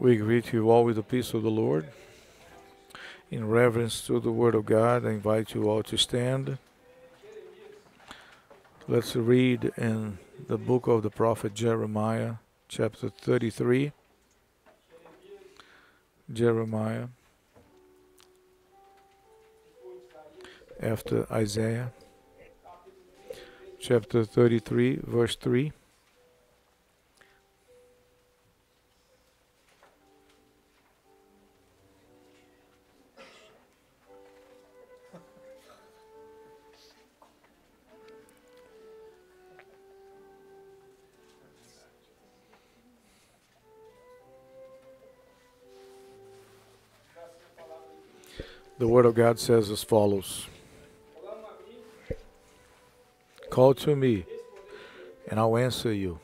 We greet you all with the peace of the Lord. In reverence to the Word of God, I invite you all to stand. Let's read in the book of the prophet Jeremiah, chapter 33. Jeremiah, after Isaiah, chapter 33, verse 3. The Word of God says as follows Call to me, and I'll answer you,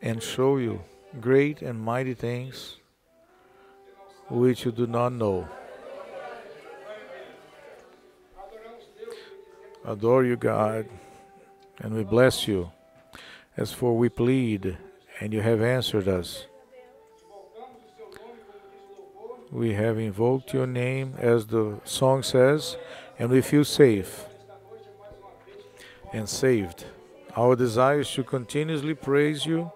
and show you great and mighty things which you do not know. Adore you, God, and we bless you. As for we plead, and you have answered us. We have invoked your name, as the song says, and we feel safe and saved. Our desire is to continuously praise you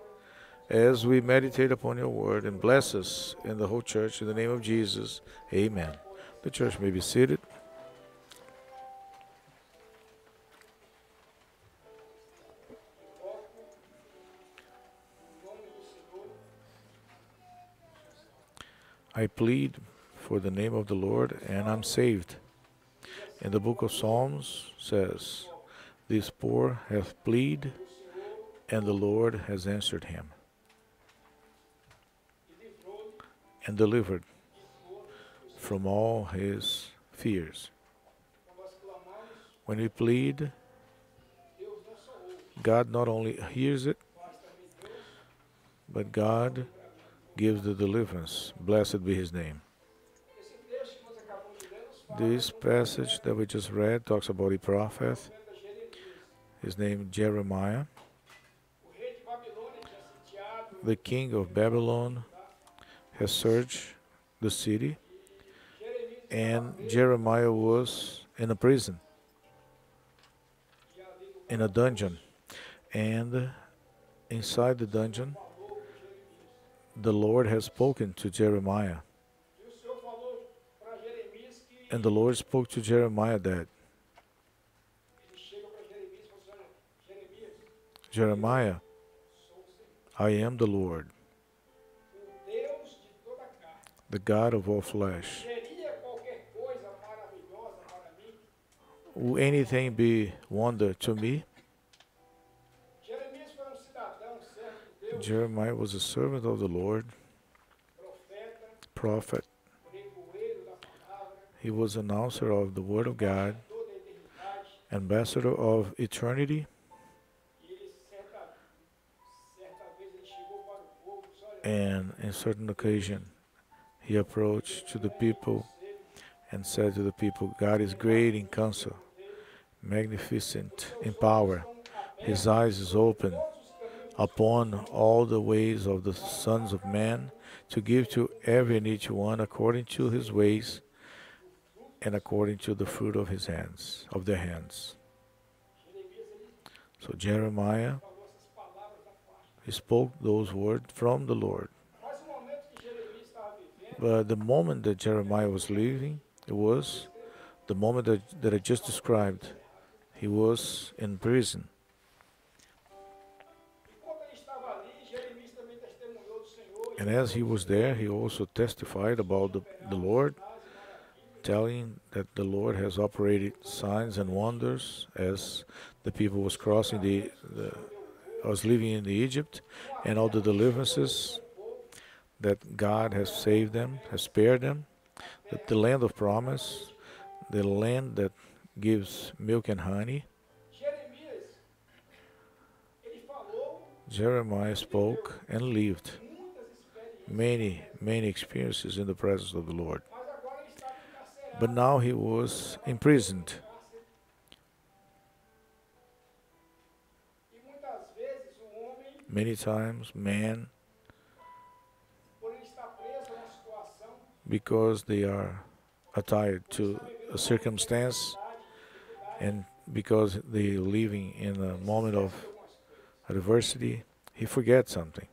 as we meditate upon your word and bless us in the whole church. In the name of Jesus, amen. The church may be seated. I plead for the name of the Lord and I'm saved. In the book of Psalms says, This poor hath plead and the Lord has answered him and delivered from all his fears. When we plead, God not only hears it, but God gives the deliverance. Blessed be his name. This passage that we just read talks about a prophet, his name Jeremiah. The king of Babylon has searched the city, and Jeremiah was in a prison, in a dungeon, and inside the dungeon, the Lord has spoken to Jeremiah. And the Lord spoke to Jeremiah that Jeremiah, I am the Lord, the God of all flesh. Will anything be wonder to me? Jeremiah was a servant of the Lord, prophet. He was announcer of the Word of God, ambassador of eternity, and in certain occasion he approached to the people and said to the people, God is great in counsel, magnificent in power. His eyes is open upon all the ways of the sons of men to give to every and each one according to his ways and according to the fruit of his hands of their hands. So jeremiah he spoke those words from the lord. But the moment that jeremiah was leaving it was the moment that, that i just described. He was in prison And as he was there, he also testified about the, the Lord, telling that the Lord has operated signs and wonders as the people was crossing the, the was living in the Egypt, and all the deliverances that God has saved them, has spared them, that the land of promise, the land that gives milk and honey. Jeremiah spoke and lived many, many experiences in the presence of the Lord. But now he was imprisoned. Many times, man, because they are attired to a circumstance and because they're living in a moment of adversity, he forgets something.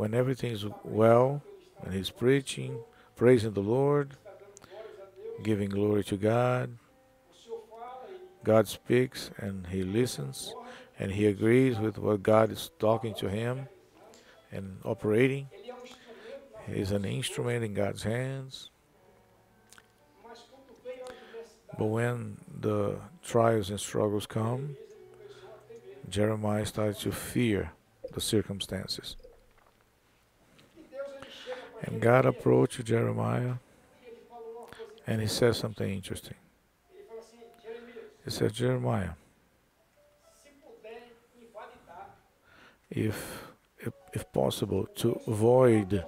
When everything is well and he's preaching, praising the Lord, giving glory to God, God speaks and he listens and he agrees with what God is talking to him and operating. He's an instrument in God's hands. But when the trials and struggles come. Jeremiah started to fear the circumstances. And God approached Jeremiah and he says something interesting. He said, Jeremiah, if if, if possible, to dia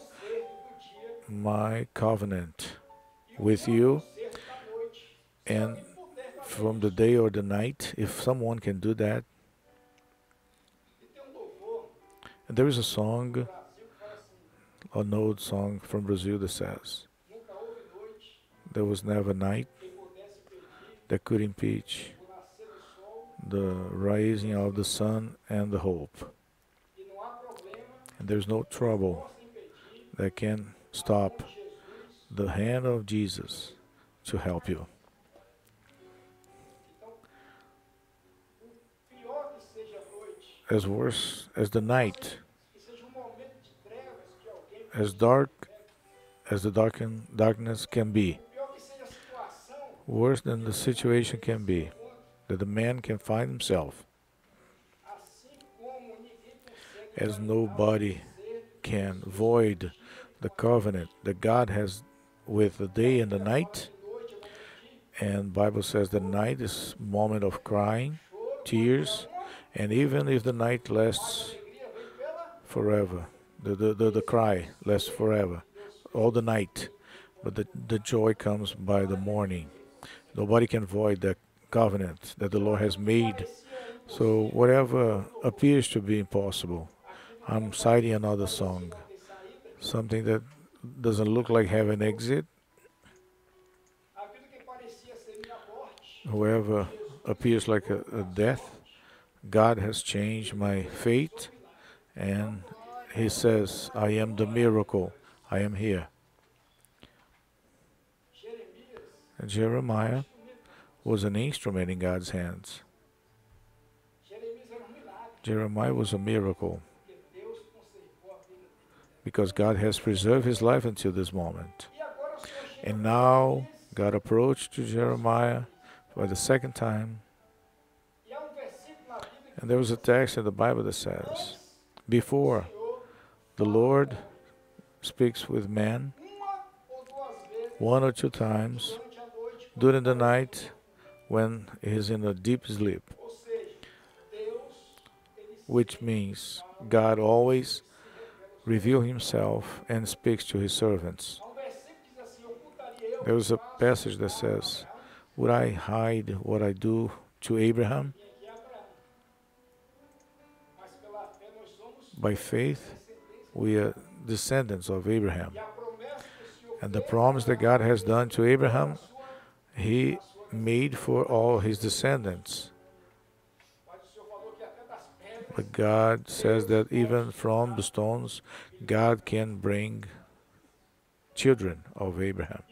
my covenant with you and from the day or the night, if someone can do that. And there is a song, an old song from Brazil that says, There was never night that could impeach the rising of the sun and the hope. And there's no trouble that can stop the hand of Jesus to help you. As worse as the night, as dark as the darken, darkness can be, worse than the situation can be, that the man can find himself, as nobody can void the covenant that God has with the day and the night. And Bible says the night is moment of crying, tears, and even if the night lasts forever, the, the, the, the cry lasts forever, all the night, but the, the joy comes by the morning. Nobody can void the covenant that the Lord has made. So whatever appears to be impossible, I'm citing another song, something that doesn't look like have an exit. Whoever appears like a, a death, God has changed my fate, and He says, I am the miracle. I am here. Jeremiah was an instrument in God's hands. Jeremiah was a miracle because God has preserved his life until this moment. And now God approached to Jeremiah for the second time, and there was a text in the Bible that says, Before the Lord speaks with man one or two times during the night when he's in a deep sleep, which means God always reveals himself and speaks to his servants. There is a passage that says, Would I hide what I do to Abraham? By faith. We are descendants of Abraham. And the promise that God has done to Abraham, he made for all his descendants. But God says that even from the stones, God can bring children of Abraham.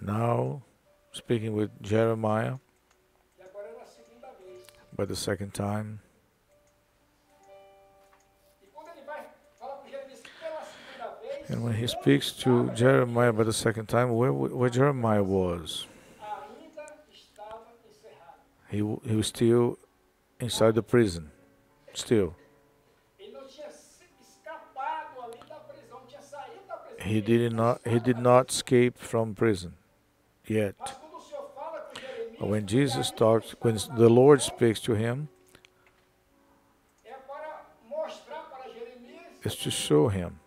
Now, speaking with Jeremiah, by the second time, and when he speaks to Jeremiah by the second time, where, where Jeremiah was, he, he was still inside the prison. Still. He did not, he did not escape from prison yet. But when Jesus talks, when the Lord speaks to him, is to show him,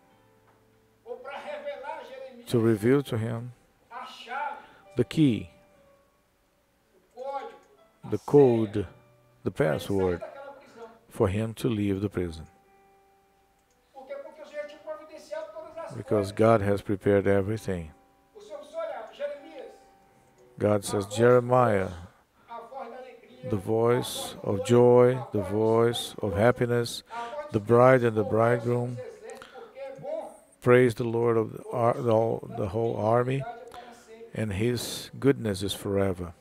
to reveal to him the key, the code, the password for him to leave the prison. Because. God has prepared everything. God says, Jeremiah, the voice of joy, the voice of happiness, the bride and the bridegroom, praise the Lord of the, the, whole- army, and his goodness is forever.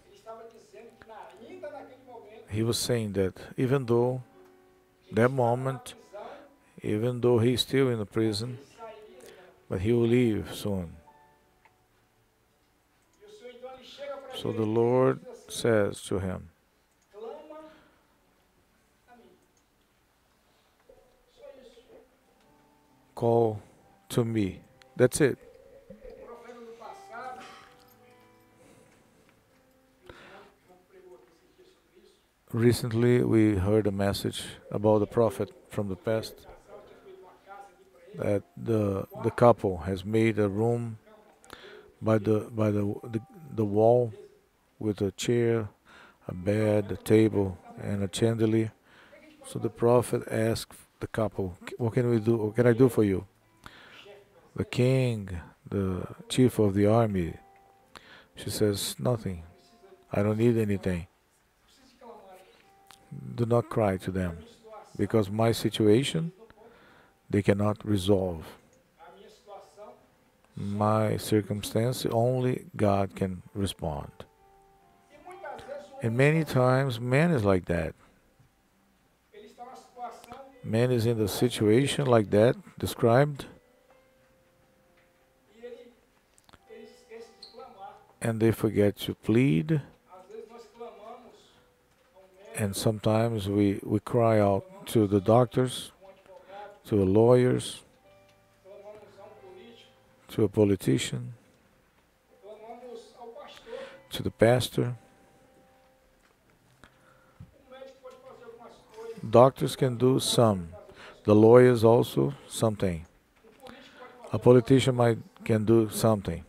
He was saying that even though that moment, even though he's still in the prison, but he will leave soon. So the Lord says to him. Call to me. That's it. Recently, we heard a message about the prophet from the past that the the couple has made a room by the by the the, the wall with a chair, a bed, a table, and a chandelier. So the prophet asked the couple, "What can we do? What can I do for you?" The king, the chief of the army, she says, "Nothing. I don't need anything. Do not cry to them, because my situation they cannot resolve." my circumstance, only God can respond. And many times, man is like that. Man is in the situation like that described, and they forget to plead, and sometimes we, we cry out to the doctors, to the lawyers, to a politician, to the pastor. Doctors can do some, the lawyers also something. A politician might can do something.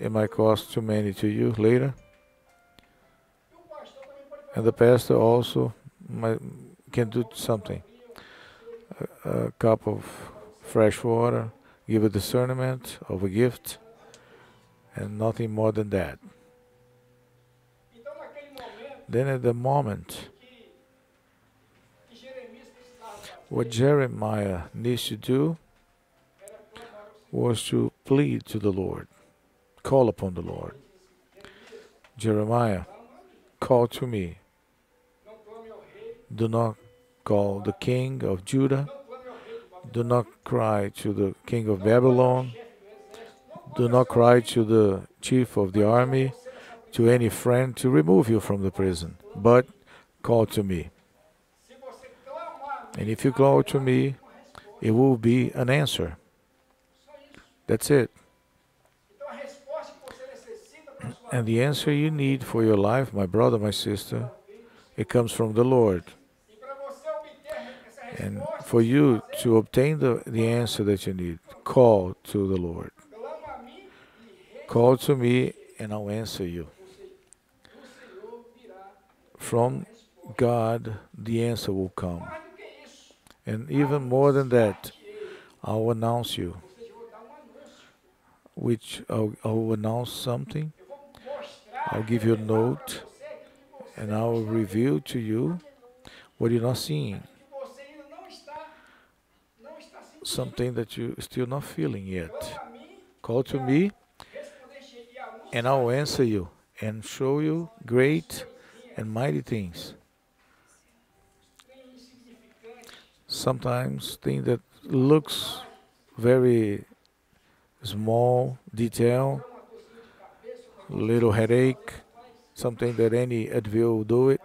It might cost too many to you later. And the pastor also might, can do something. A, a cup of fresh water, give a discernment of a gift, and nothing more than that. Then at the moment, what Jeremiah needs to do was to plead to the Lord, call upon the Lord. Jeremiah, call to me. Do not call the king of Judah. Do not cry to the king of Babylon. do not cry to the chief of the army, to any friend to remove you from the prison, but call to me. And if you call to me, it will be an answer. That's it. And the answer you need for your life, my brother, my sister, it comes from the Lord. And for you to obtain the, the answer that you need, call to the Lord. Call to me, and I'll answer you. From. God, the answer will come. And even more than that, I'll announce you. which I'll, I'll announce something I'll give you a note, and I will reveal to you what you're not seeing, something that you're still not feeling yet. Call to me, and I'll answer you and show you great and mighty things. Sometimes things that looks very small detail, little headache, something that any Advil will do it.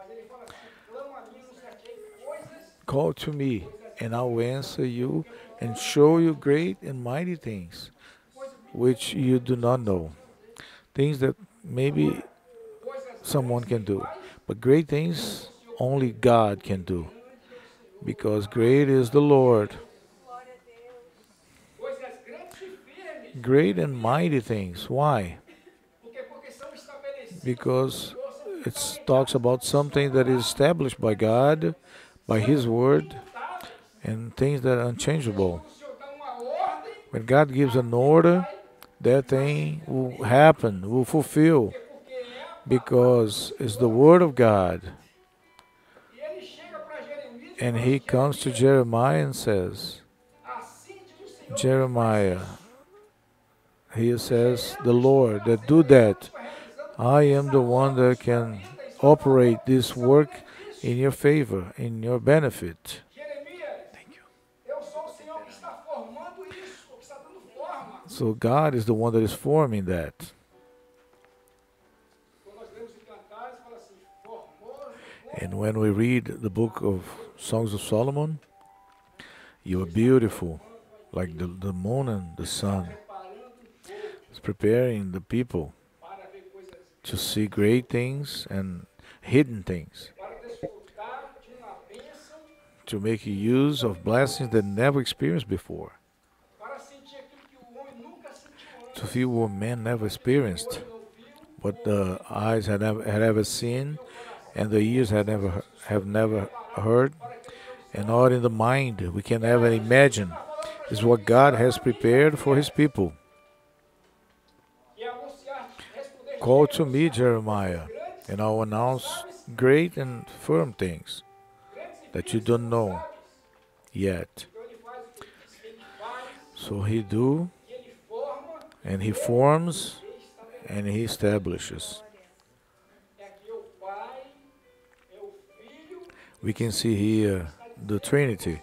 Call to me, and I will answer you and show you great and mighty things which you do not know. Things that maybe someone can do, but great things only God can do. Because great is the Lord. Great and mighty things. Why? Because it talks about something that is established by God, by His Word, and things that are unchangeable. When God gives an order, that thing will happen, will fulfill, because it's the Word of God. And he comes to Jeremiah and says. Jeremiah, he says, the Lord that do that, I am the one that can operate this work in your favor, in your benefit. Jeremias, eu sou o Senhor que está formando isso, que está dando forma. So God is the one that is forming that. Quando nós lemos em Cantares, fala assim, formou And when we read the book of Songs of Solomon, you are beautiful, like the, the moon and the sun. It's preparing the people para ver coisas, to see great things and hidden things, to make use of blessings that never experienced before, to feel what man never experienced, what the eyes had never, had ever seen, and the ears had never have never heard, and not in the mind we can ever imagine, is what God has prepared for His people. Call to me, Jeremiah, and I'll announce great and firm things that you don't know yet. So he do, and he forms, and he establishes. We can see here the Trinity,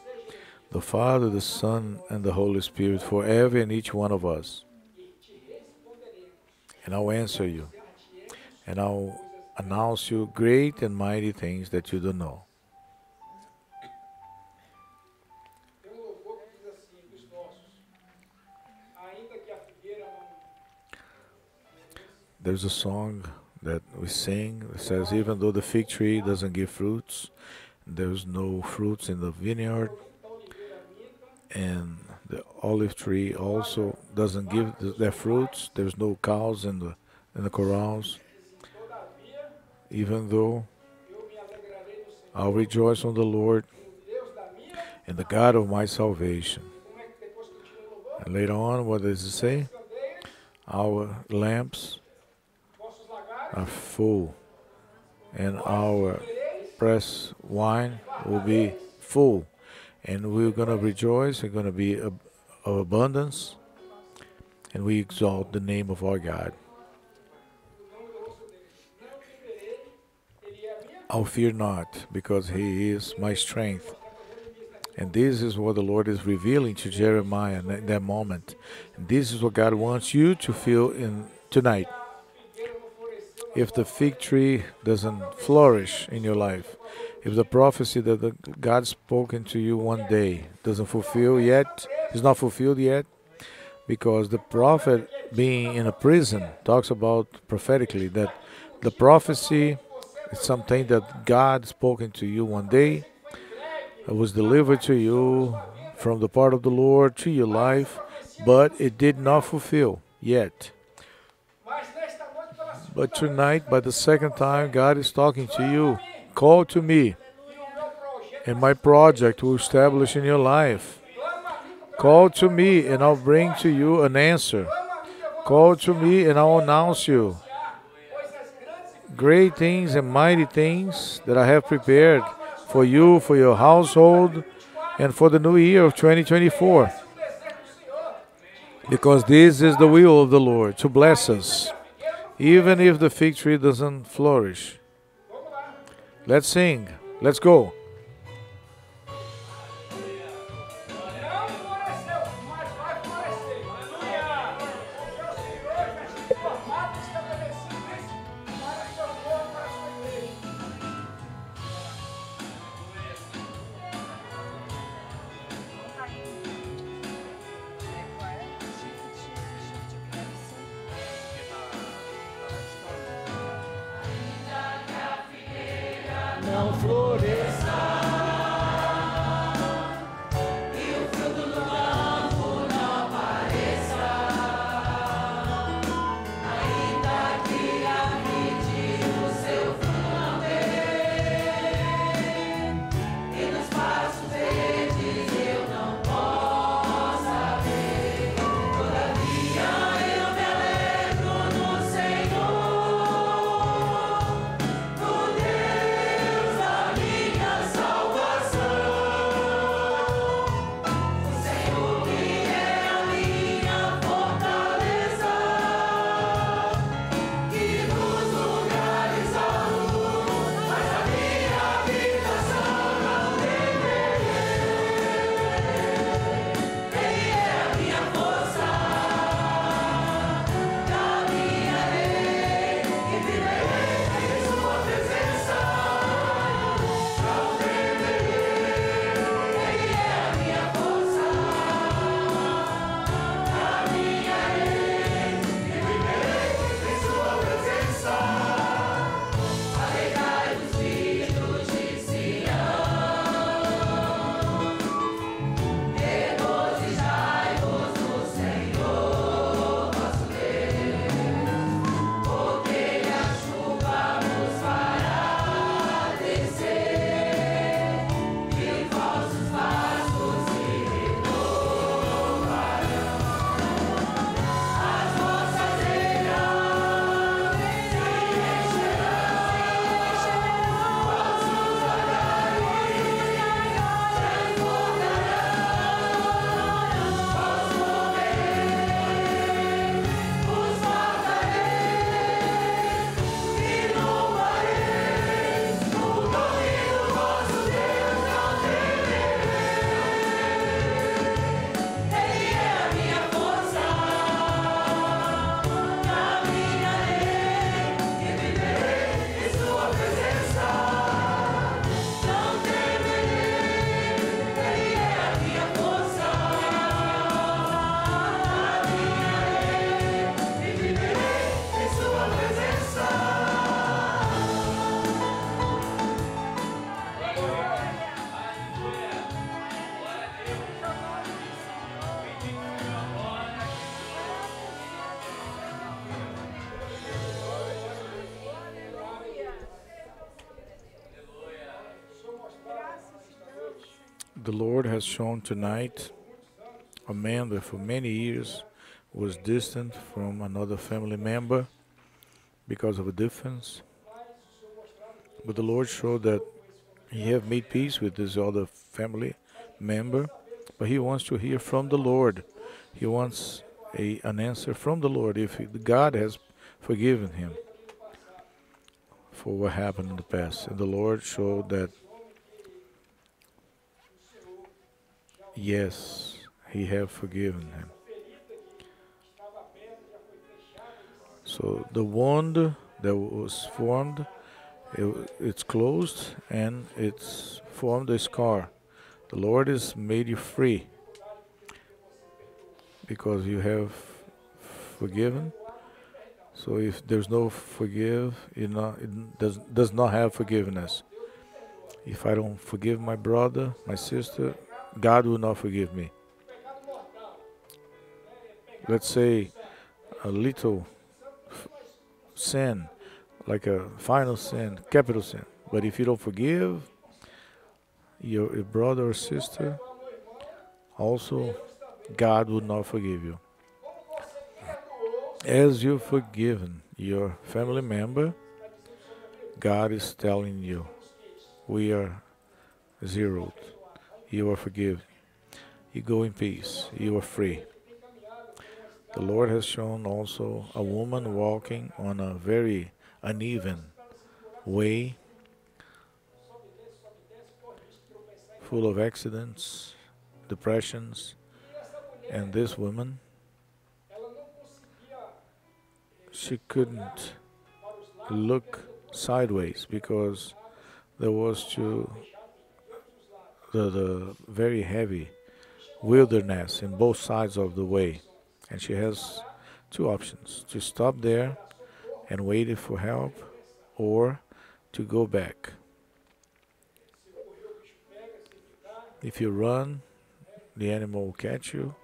the Father, the Son, and the Holy Spirit for every and each one of us. And I'll answer you, and I'll announce you great and mighty things that you don't know. There's a song that we sing that says, Even though the fig tree doesn't give fruits, there's no fruits in the vineyard, and the olive tree also doesn't give their fruits, there's no cows in the, in the corrals. Even though I'll rejoice on the Lord and the God of my salvation. And later on, what does it say? Our lamps are full, and our press wine will be full, and we're gonna rejoice. We're gonna be of abundance, and we exalt the name of our God. I'll fear not, because He is my strength. And this is what the Lord is revealing to Jeremiah in that- moment. And this is what God wants you to feel in tonight. If the fig tree doesn't flourish in your life, if the prophecy that the God spoken to you one day doesn't fulfill yet, is not fulfilled yet, because the prophet being in a prison talks about prophetically that the prophecy is something that God spoken to you one day, it was delivered to you from the part of the Lord to your life, but it did not fulfill yet. But tonight, by the second time, God is talking to you. Call to me, and my project will establish in your life. Call to me, and I'll bring to you an answer. Call to me, and I'll announce you great things and mighty things that I have prepared for you, for your household, and for the new year of 2024. o desejo do Senhor. Because this is the will of the Lord to bless us, even if the fig tree doesn't flourish. Let's sing. Let's go. The Lord has shown tonight a man that for many years was distant from another family member because of a difference. But the Lord showed that he have made peace with this other family member, but he wants to hear from the Lord. He wants a, an answer from the Lord if he- God has forgiven him for what happened in the past. And the Lord showed that yes, he have forgiven him. So the wound that was formed, it, it's closed and it's formed a scar. The Lord has made you free because you have forgiven. So if there's no forgive, you know, it does does not have forgiveness. If I don't forgive my brother, my sister, God will not forgive me. Let's say a little sin, like a final sin, capital sin. But if you don't forgive your, your brother or sister, also God will not forgive you. As you've forgiven your family member, God is telling you, we are zeroed. You are forgiven. You go in peace. You are free. The Lord has shown also a woman walking on a very uneven way, full of accidents, depressions, and this woman, she couldn't look sideways because there was to the, the very heavy wilderness in both sides of the way. And she has two options to stop there and wait for help or to go back. If you run the animal will catch you.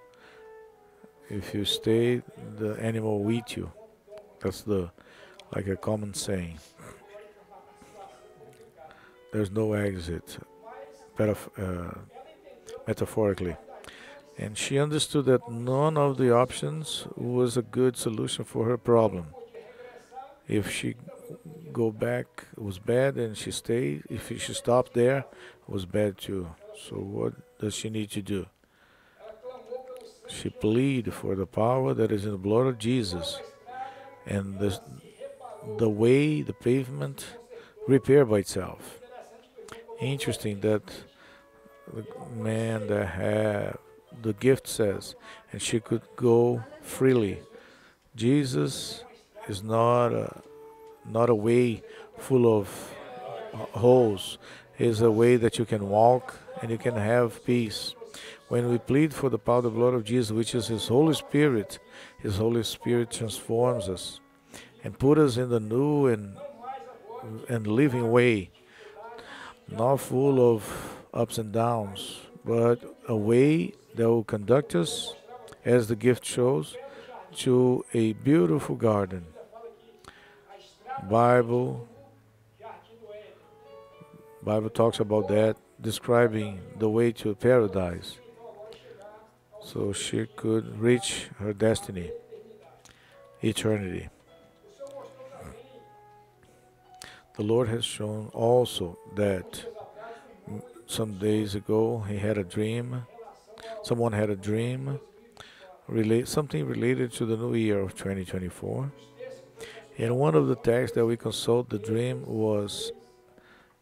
If you stay the animal will eat you. That's the like a common saying. There's no exit Uh, metaphorically. And she understood that none of the options was a good solution for her problem. If she go back it was bad and she stayed. If she stopped there it was bad too. So what does she need to do? She plead for the power that is in the blood of jesus and the, the way the pavement repair by itself interesting that the man that had the gift says, and she could go freely. Jesus is not a, not a way full of uh, holes. It's a way that you can walk and you can have peace. When we plead for the power of the blood of Jesus, which is His Holy Spirit, His Holy Spirit transforms us and put us in the new and and living way, not full of ups and downs, but a way that will conduct us, as the gift shows, to a beautiful garden. Bible Bible talks about that, describing the way to paradise. So she could reach her destiny, eternity. The Lord has shown also that some days ago he had a dream. Someone had a dream relate something related to the new year of 2024 and one of the texts that we consult the dream was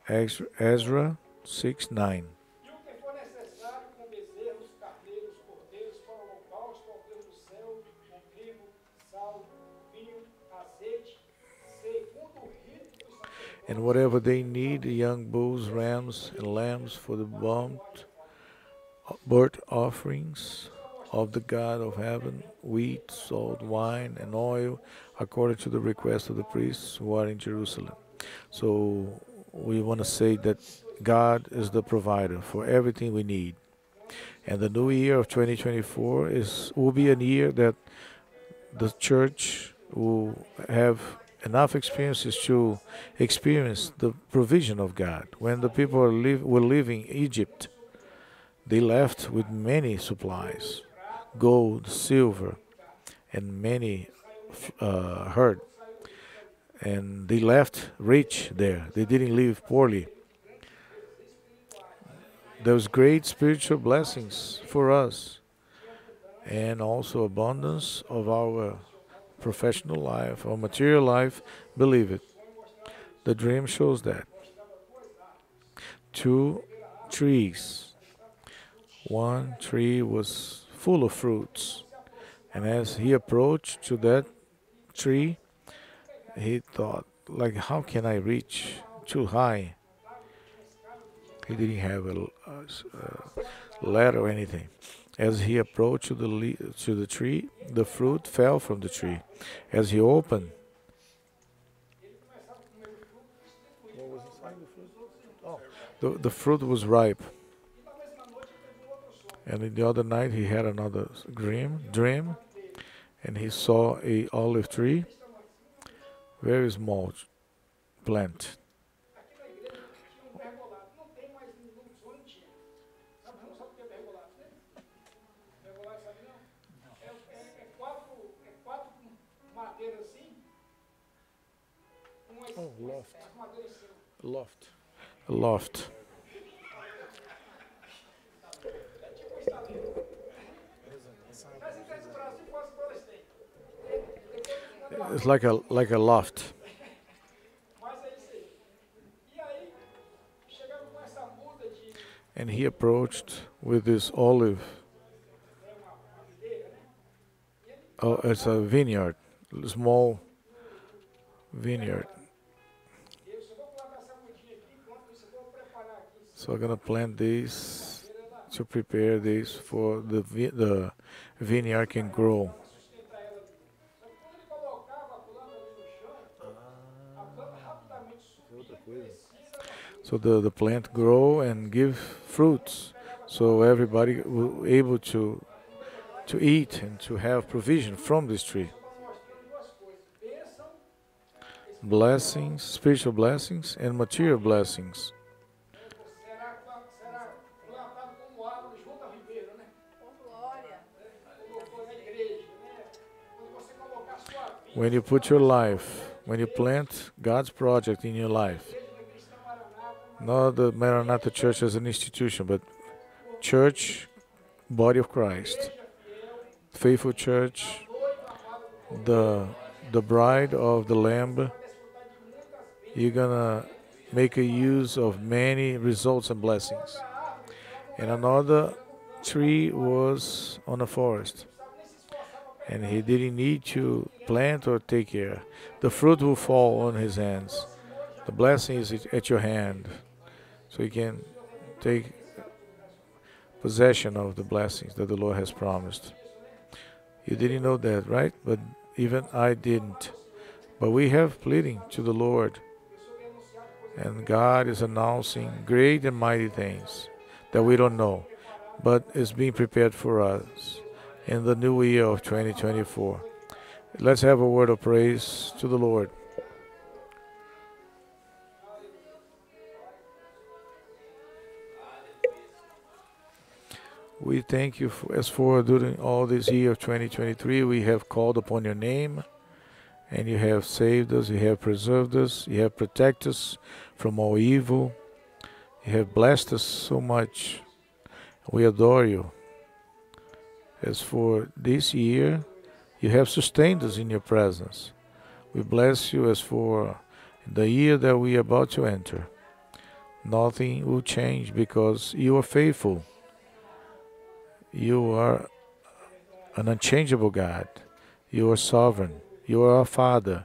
Ezra, Ezra 6 9 and whatever they need young bulls rams and lambs for the burnt burnt offerings of the God of heaven, wheat, salt, wine, and oil, according to the request of the priests who are in Jerusalem. So we want to say that God is the provider for everything we need. And the new year of 2024 is will be a year that the church will have enough experiences to experience the provision of God. When the people were leaving Egypt, They left with many supplies gold, silver, and many uh, herd. And they left rich there. They didn't live poorly. Was great spiritual blessings for us and also abundance of our professional life, or material life. Believe it. The dream shows that. Two trees. One tree was full of fruits. And as he approached to that tree, he thought, like, how can I reach too high? He didn't have a, a ladder or anything. As he approached to the to the tree, the fruit fell from the tree. As he opened, the, the fruit was ripe. And in the other night, he had another dream, dream, and he saw a olive tree, very small plant. Oh, loft. Loft. Loft. It's like a like a loft. And he approached with this olive. Oh, it's a vineyard, small vineyard. So I'm gonna plant this to prepare this for the the vineyard can grow. So the, the plant grow and give fruits. So everybody will able to to eat and to have provision from this tree. Blessings, spiritual blessings and material blessings. When you put your life, when you plant God's project in your life, not the Maranatha Church as an institution, but church, body of Christ, faithful church, the the bride of the Lamb. You're gonna make a use of many results and blessings. And another tree was on a forest, and he didn't need to plant or take care. The fruit will fall on his hands. The blessing is at your hand, so you can take possession of the blessings that the Lord has promised. You didn't know that, right? But even I didn't. But we have pleading to the Lord, and God is announcing great and mighty things that we don't know, but is being prepared for us in the new year of 2024. Let's have a word of praise to the Lord. We thank you for, as for during all this year of 2023, we have called upon your name and you have saved us, you have preserved us, you have protected us from all evil, you have blessed us so much. We adore you. As for this year, you have sustained us in your presence. We bless you as for the year that we are about to enter. Nothing will change because you are faithful. You are an unchangeable God. You are sovereign. You are our Father.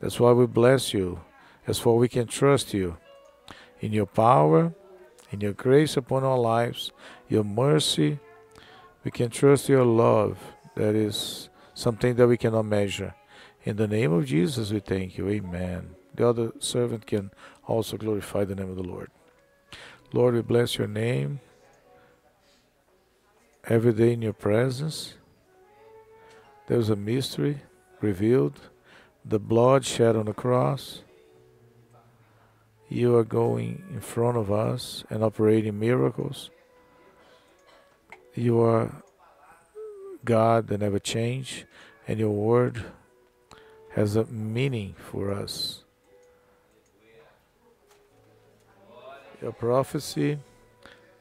That's why we bless you. That's why we can trust you. In your power, in your grace upon our lives, your mercy, we can trust your love. That is something that we cannot measure. In the name of Jesus, we thank you. Amen. The other servant can also glorify the name of the Lord. Lord, we bless your name every day in your presence. There's a mystery revealed, the blood shed on the cross. You are going in front of us and operating miracles. You are God that never change, and your word has a meaning for us. Your prophecy,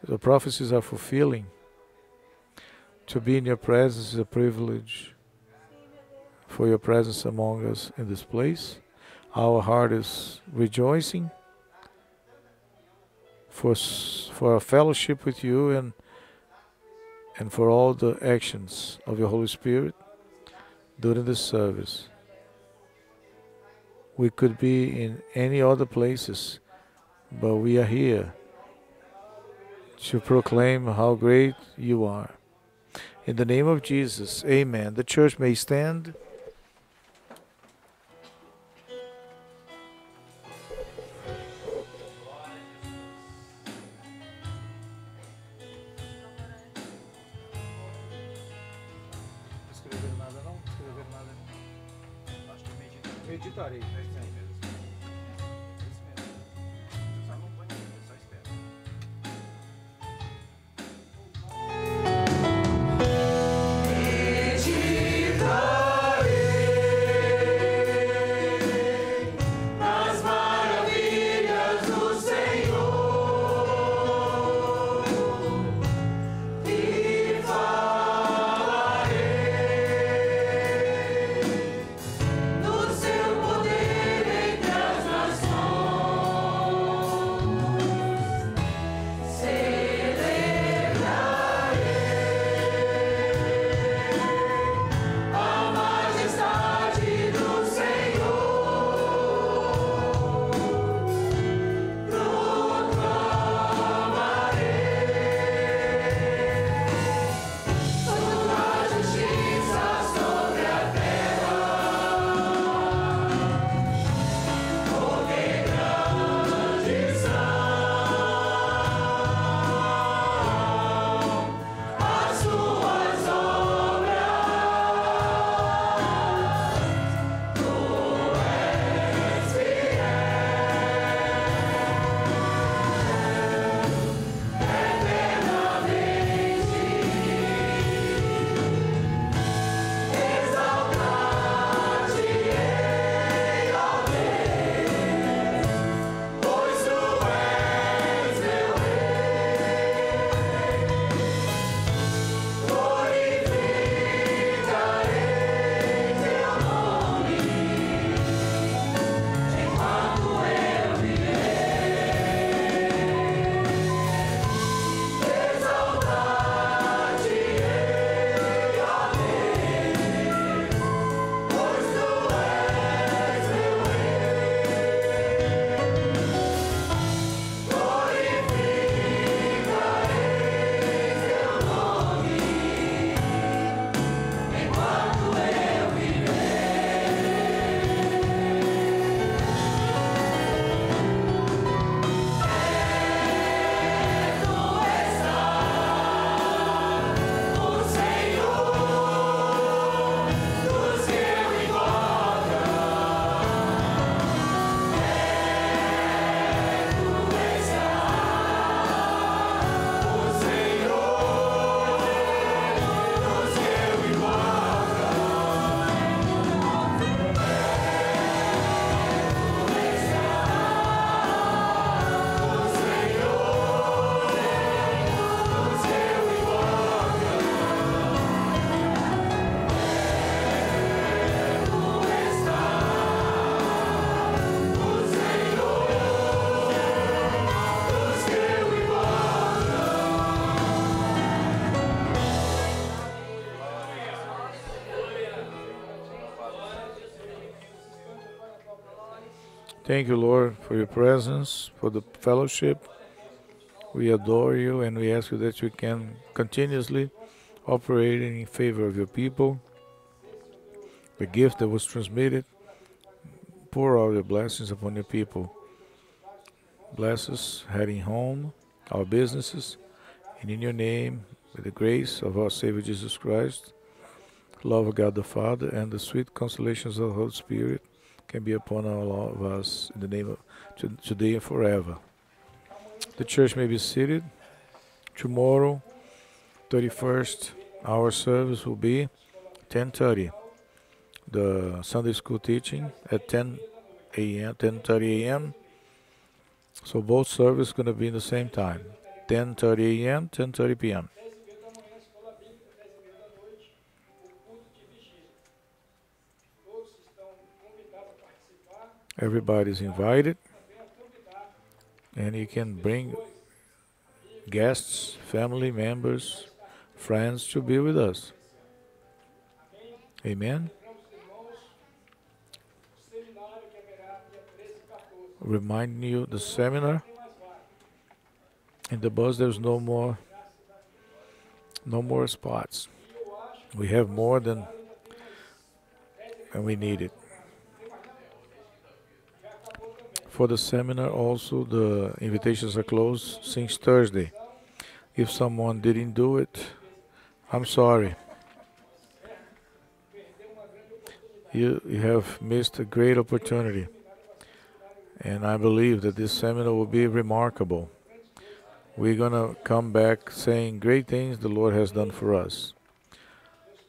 the prophecies are fulfilling. To be in your presence is a privilege. For your presence among us in this place, our heart is rejoicing for for a fellowship with you and and for all the actions of your Holy Spirit during this service. We could be in any other places, but we are here to proclaim how great you are. In the name of Jesus, amen. The church may stand. Thank you, Lord, for your presence, for the fellowship. We adore you and we ask you that you can continuously operate in favor of your people. The gift that was transmitted, pour out your blessings upon your people. Bless us heading home, our businesses, and in your name, with the grace of our Savior Jesus Christ, love of God the Father, and the sweet consolations of the Holy Spirit can be upon all of us in the name of to- today and forever. The church may be seated. Tomorrow 31st, our service will be 10:30. The Sunday school teaching at 10 a.m. 10:30 a.m. So both services going to be in the same time, 10:30 a.m. 10:30 p.m. Everybody's invited, and you can bring guests, family members, friends to be with us. Amen. Lembramos os irmãos, o seminário que haverá dia 13 14. Reminding you the seminar in the bus. There's no more, no more spots. We have more than, and we need it. For the seminar, also the invitations are closed since Thursday. If someone didn't do it, I'm sorry. You, you have missed a great opportunity. And I believe that this seminar will be remarkable. We're going to come back saying great things the Lord has done for us.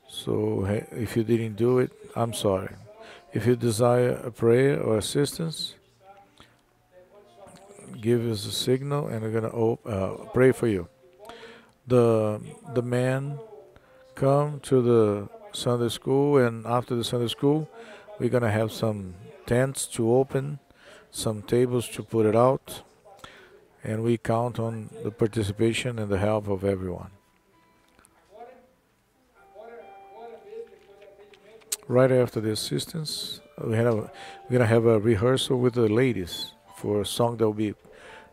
So if you didn't do it, I'm sorry. If you desire a prayer or assistance, give us a signal and we're going to uh, pray for you. The, the men come to the Sunday school, and after the Sunday school, we're going to have some tents to open, some tables to put it out, and we count on the participation and the help of everyone. Right after the assistance, we had a, we're gonna have a rehearsal with the ladies for a song that will be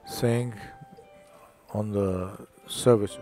sang on the service.